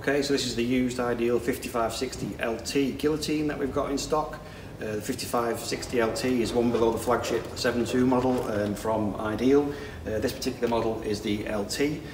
Okay, so this is the used ideal 5560 LT guillotine that we've got in stock. Uh, the 5560 LT is one below the flagship 72 model um, from Ideal. Uh, this particular model is the LT,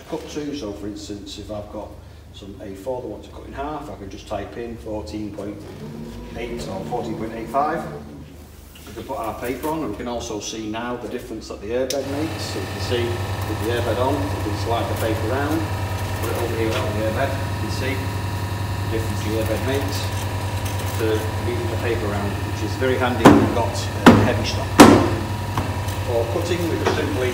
to cut to. So, for instance, if I've got some A4 that I want to cut in half, I can just type in 14.8 or 14.85. We can put our paper on and we can also see now the difference that the airbag makes. So you can see with the airbag on, we can slide the paper around put it over here on the overhead, you can see the difference the overhead makes to moving the paper around, which is very handy when you've got uh, heavy stock. For cutting, we just simply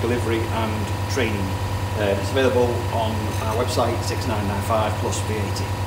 delivery, and training. Uh, it's available on our website, 6995 plus eighty.